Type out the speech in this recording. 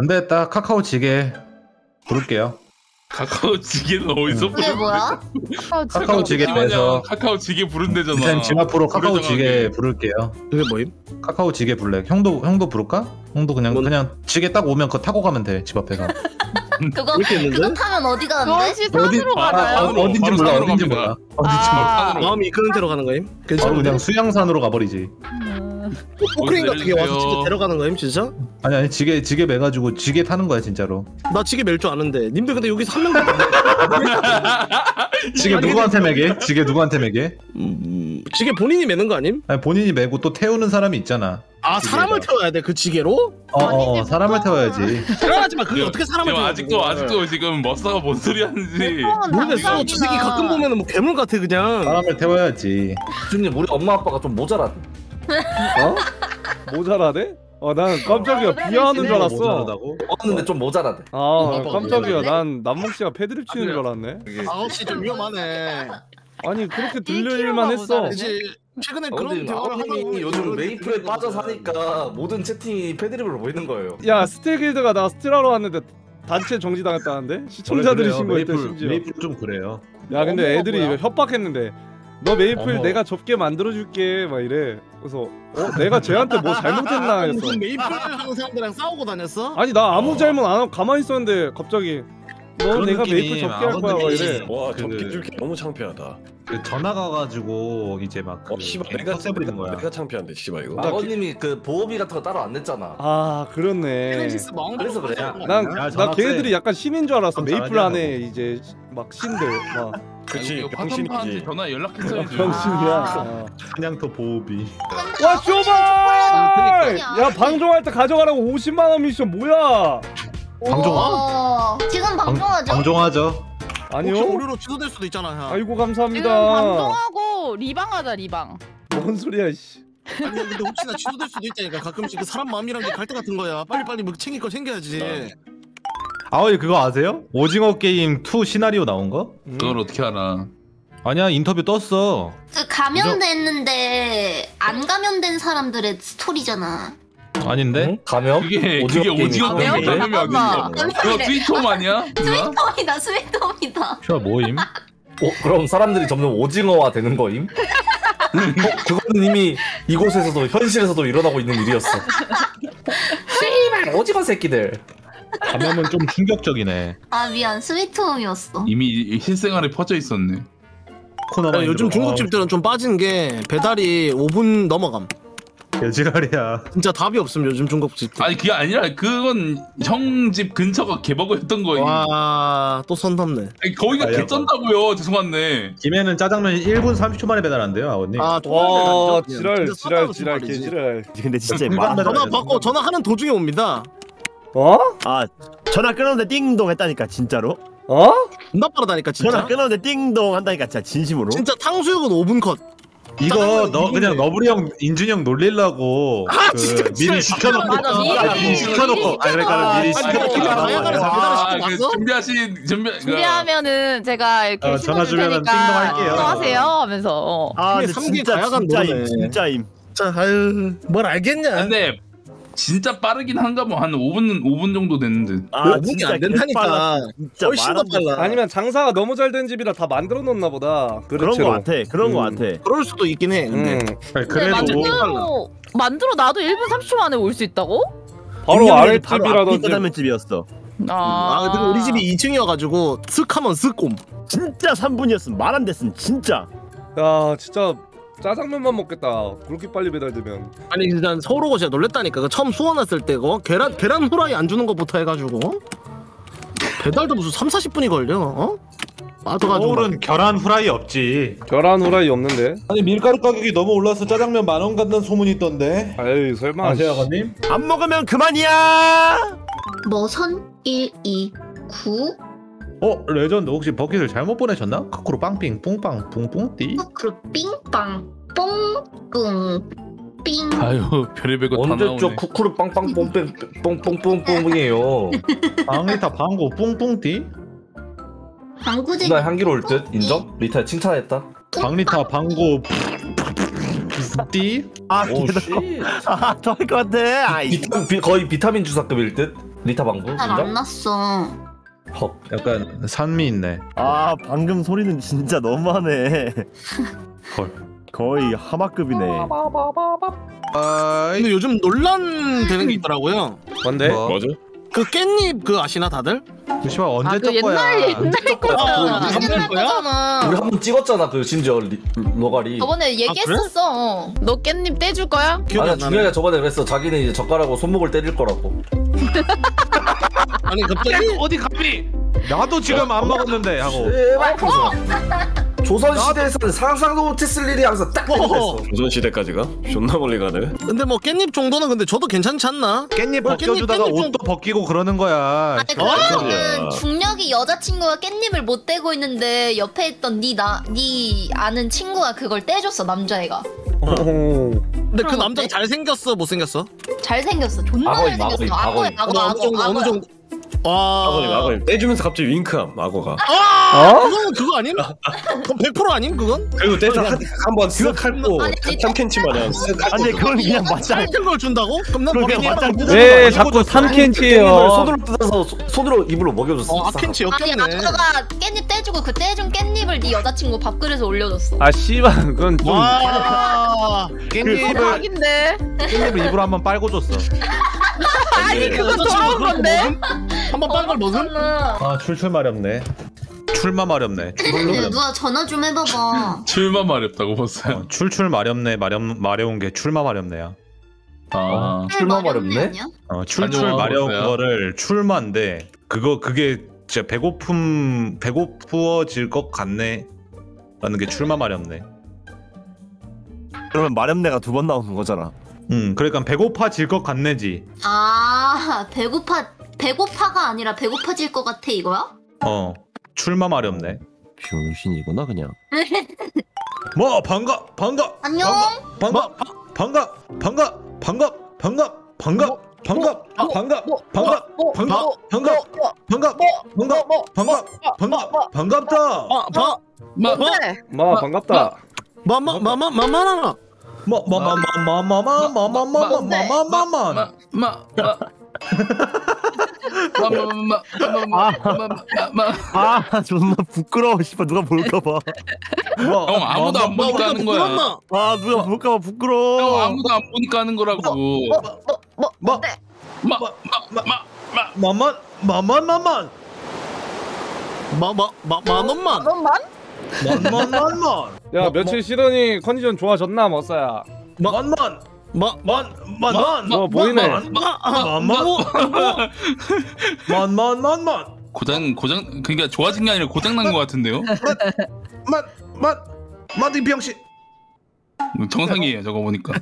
안 되겠다. 카카오 지게 부를게요. 카카오 지게는 어디서 그게 뭐야? 카카오 지게 빼서 카카오 지게 부른대잖아. 이사님 집 앞으로 카카오. 지게 부를게요. 그게 뭐임? 카카오 지게 불래. 형도 형도 부를까? 형도 그냥 뭔- 그냥 지게 딱 오면 그거 타고 가면 돼. 집 앞에서. 그거 이렇게 있는데? 그거 타면 어디 가는데? 그것이 산으로 아, 가나요? 어, 어딘지 바로 몰라. 산으로 어딘지 갑니다. 몰라. 어딘지 몰라. 아, 마음이 이끄는 대로 가는 거임? 괜찮은데? 그냥 수양산으로 가버리지. 음. 포크레인 같은 게 와서. 진짜 데려가는 거임 진짜? 아니 아니 지게 지게 매가지고 지게 타는 거야 진짜로. 나 지게 멜 줄 아는데 님들 근데 여기서 한 명도 안 지게 누구한테 매게? 지게 누구한테 매게? 음, 지게 본인이 매는 거 아님? 아니 본인이 매고 또 태우는 사람이 있잖아. 아 지게가. 사람을 태워야 돼 그 지게로? 어, 어, 어 사람을 태워야지. 대단하지만 그게 어떻게 사람을 태워 아직도 아직도 지금 머싸가 뭔 소리 하는지. 모르겠어 저 새끼 가끔 보면은 뭐 괴물 같아 그냥 사람을 태워야지. 주님 우리 엄마 아빠가 좀 모자라대. 어? 모자라대? 어, 난 깜짝이야. 비하하는 줄 알았어. 모자라다고? 얻는데 좀 모자라대. 아, 어, 깜짝이야. 난 남몽 씨가 패드립 치는 줄 알았네. 아홉시 좀 위험하네 아니, 그렇게 들릴 킬로가 일만 했어. 이제 최근에 어, 그런 근데 대화를 아버님이 요즘 메이플에 빠져 사니까 모든 채팅이 패드립으로 보이는 거예요. 야, 스틸길드가 나 스틸하러 왔는데 단체 정지당했다는데? 시청자들이 신고했대, 심지어. 메이플 좀 그래요. 야, 근데 어머가 애들이? 협박했는데. 너 메이플 어머. 내가 접게 만들어줄게 막 이래 그래서 어? 내가 쟤한테 뭐 잘못했나 했어 무슨 메이플 하는 사람들이랑 싸우고 다녔어? 아니 나 아무 잘못 안 하고 가만히 있었는데 갑자기 너 내가 느낌이 메이플 접게 할 거야 막 이래 와 그- 접기 줄게 너무 창피하다. 그 전화 가 가지고 이제 막그어 씨발 내가 세 부리는 거야. 내가 창피한데 씨발 이거. 아버님이 그 보호비 같은 거 따로 안 냈잖아. 아 그렇네 그래서 그래. 야, 난 야, 나 전화 걔네들이 세. 약간 신인 줄 알았어 참 메이플 안에 이제 막 신들 막 그치 병신이지. 전화 연락했어야지. 병신이야 아. 어. 그냥 더 보호비. 와 쇼발 그러니까. 야 방종할 때 가져가라고 50만 원 미션 뭐야 방종- 어, 지금 방종하죠? 방종하죠. 아니요 오류로 취소될 수도 있잖아 형. 아이고 지금 감사합니다 방종하고 리방하자 리방. 뭔 소리야 씨 아니 근데 혹시나 취소될 수도 있다니까 가끔씩 그 사람 마음이란 게 갈등 같은 거야 빨리빨리 뭐 챙길 거 챙겨야지 아버님 그거 아세요? 오징어 게임 2 시나리오 나온 거? 그걸 어떻게 알아? 아니야 인터뷰 떴어. 그 감염됐는데 안 감염된 사람들의 스토리잖아. 아닌데? 감염? 그게 오징어 그게 오징어 감염? 게임 감염이 잠깐만. 어딨어? 그거 스위트홈 아니야? 누나? 스위트홈이다 스위트홈이다. 슈아 뭐임? 어, 그럼 사람들이 점점 오징어화 되는 거임? 어, 그거는 이미 이곳에서도 현실에서도 일어나고 있는 일이었어. 씨발 오징어 새끼들. 감염은 좀 충격적이네. 아 미안 스위트홈이었어. 이미 실생활에 퍼져 있었네. 코너가 아니, 요즘 중국집들은 좀 빠진 게 배달이 5분 넘어감 개지랄이야. 진짜 답이 없음 요즘 중국집들 아니 그게 아니라 그건 형 집 근처가 개버거였던 거임. 와또 선 넘네 아니, 거기가 아, 야, 개쩐다고요. 죄송한데. 김해는 짜장면 1분 30초 만에 배달 안 돼요 아버님. 아와 진짜 지랄 지랄 지랄. 개지랄 근데 진짜. 전화 받고 전화하는 도중에 옵니다 어? 아 전화 끊었는데 띵동 했다니까 진짜로 어? 존나 빠르다니까 진짜 전화 끊었는데 띵동 한다니까 진짜 진심으로 진짜 탕수육은 5분 컷 이거 너 그냥. 너브리 형, 인준이 형 놀리려고 아, 그 진짜, 미리 진짜. 시켜놓고 맞아, 미리, 아, 미리 시켜놓고 아 그러니까 미리 아니, 시켜놓고 아, 그? 준비하신 준비. 그, 준비하면은 제가 이렇게 어, 전화 테니까 띵동할게요. 하세요 하면서 어. 아 근데 진짜 진짜임. 진짜임 자 아유 뭘 알겠냐 근데 진짜 빠르긴 한가 뭐 한 5분 5분 정도 됐는데. 아 5분이 안 된다니까. 진짜 훨씬 더. 빨라 아니면 장사가 너무 잘 된 집이라 다 만들어 놓나 보다 그런 거 같아 그런 거 음. 같아 그럴 수도 있긴 해 근데 음. 아니, 그래도 만들어 만들어 나도 1분 30초 만에 올 수 있다고? 바로 바로 아랫집이라든지 짜장면집이었어 아 근데 우리 집이 2층이어가지고 슥하면 슥꼼 진짜 3분이었음 말 안 됐음 진짜 야 진짜 짜장면만 먹겠다 그렇게 빨리 배달되면 아니 일단 서울 오고 진짜 놀랬다니까 그 처음 수원 왔을 때 그거 계란 계란 후라이 안 주는 것부터 해가지고 어? 배달도 무슨 3, 40분이 걸려 어? 빠져가지고 서울은 계란 후라이 없지. 계란 후라이 없는데 아니 밀가루 가격이 너무 올라서 짜장면 만 원 간다는 소문이 있던데. 아이 설마 아세요 아버님? 안 먹으면 그만이야 머선 129 어 레전드 혹시 버킷을 잘못 보내셨나? 카쿠로 빵빙 뿡빵 뿡뿡띠. 푸크루 삥빵 뽕꿍 삥. 아유 별의별 거다 언제 나오네. 쪽 쿠쿠르 빵빵 뽕뺑 뽕뽕뽕뽕이에요. 방리타 방고 뿡뿡띠. 방구제. 누나 향기로 올듯 인정? 리타 칭찬했다. 방리타 방고 띠. 아 오 씨. 아 더할 것 같아 아이 비타, 비, 거의 비타민 주사급일 듯. 리타 방구 잘안 진짜? 났어. 헉 약간 산미 있네. 아 방금 소리는 진짜 너무하네 헐. 거의 하마급이네 아, 근데 요즘 논란 되는 게 있더라고요. 뭔데? 뭐? 뭐죠? 그 깻잎 그 아시나 다들? 씨발 언제 아, 그 적 거야? 옛날 옛날 거잖아. 아, 옛날 거야? 거잖아. 우리 한 번 찍었잖아 그 심지어 리, 로가리 저번에 얘기했었어. 너 깻잎 떼줄 거야? 아니야. 중요하게 저번에 그랬어 자기는 이제 젓가락으로 손목을 때릴 거라고 아니 갑자기 어디 감히? 나도 지금 안 먹었는데 하고. 조선시대에서는 상상도 못했을 일이 항상 딱 어허. 됐어 조선 시대까지가 존나 멀리 가네. 근데 뭐 깻잎 정도는 근데 저도 괜찮지 않나? 깻잎 뭐, 벗겨주다가 깻잎, 좀- 옷도 벗기고 그러는 거야. 아니 어? 그거는 중력이 여자친구가 깻잎을 못 떼고 있는데 옆에 있던 네 나 네 아는 친구가 그걸 떼줬어 남자애가. 근데 그 그럼 남자 어때? 잘 생겼어 못 생겼어? 잘생겼어. 존나 악어임, 잘생겼어. 악어임, 악어야. 악어 어느 악어 정도 어느. 정도? 와. 아버님 아버님 떼주면서 갑자기 윙크함 악어가. 어? 그건 그거 아님? 그건 100% 아님 그건? 그리고 떼서 한번 쓱 할고. 탐켄치 마냥 쓱 할고. 아니 그건 그냥 맞짱 쌀든 걸 준다고? 그럼 난 그럼 그냥 버리니 맞짱 뜯어. 왜 자꾸 깻잎을 손으로 뜯어서 소- 손으로 입으로 먹여줬어 어 아켄치 아니 역겹네. 아빠가 깻잎 떼주고 그 떼준 깻잎을 네 여자친구 밥그릇에 올려줬어. 아 씨발 그건 좀 와. 깻잎을. 깻잎을 입으로 한번 빨고 줬어. 아니 그건 더러운 건데. 한번 빤걸 먹음? 아, 아 출출 마렵네. 출마 마렵네. 근데 누가 전화 좀 해봐봐. 출마 마렵다고 봤어요. 어, 출출 마렵네 마렵 마려운 게 출마 마렵네야. 아, 출마 마렵네? 아니야? 어, 출출 마려운. 거를 출마인데 그거 그게 진짜 배고픔 배고프어질 것 같네. 라는 게 출마 마렵네. 그러면 마렵네가 두 번 나오는 거잖아 음, 그러니까 배고파질 것 같네지. 아 배고파 배고파가 아니라 배고파질 것 같아 이거야? 어, 출마 마렵네. 병신이구나 그냥 뭐 반가 반가 안녕. 반가 반가 반가 반가 반가 반가 반가 반가 반가 반가 반가 반가 반가 반가 반가 반갑다. 아, 뭔데? 마 반갑다 마마 마마 마마나. 뭐뭐뭐뭐뭐뭐뭐뭐뭐뭐뭐뭐뭐 마, 마, 마, 마, 마, 마, 마, 마, 마, 마. 아 존나 부끄러워 씨발 누가 볼까봐 형 아무도 안 보니까 하는 거야. 아 누가 볼까봐 형 부끄러워 아무도 안 보니까 하는 거라고. 뭐뭐 마, 마, 마, 마, 마. 마만 마만 마만 마마 마만 원만. 너만? 만만만만 야 며칠 쉬더니 컨디션 좋아졌나 머싸야 만만 마 만만만 뭐 보이네 만만 만만만만 고장 고장 그러니까 좋아진 게 아니라 고장 난거 같은데요? 만만 만이 병신 정상이에요 저거 보니까.